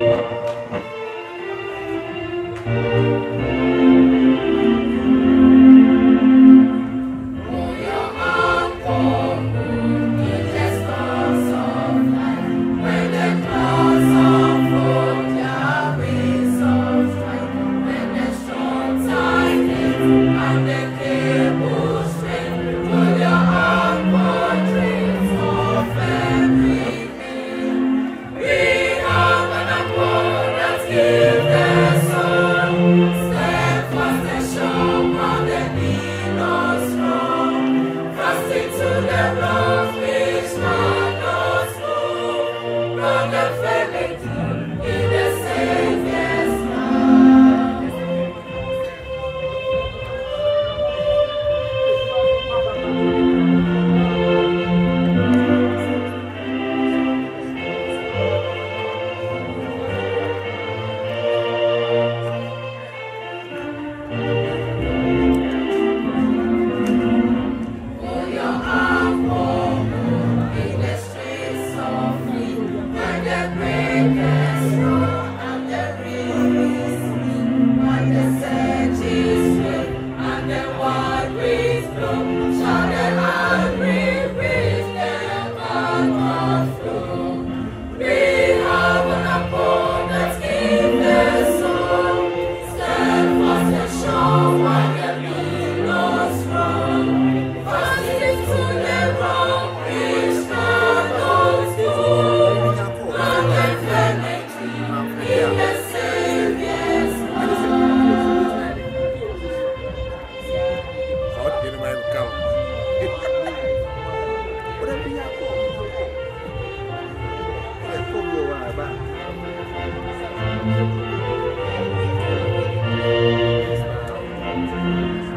you wonderful lady. Amen.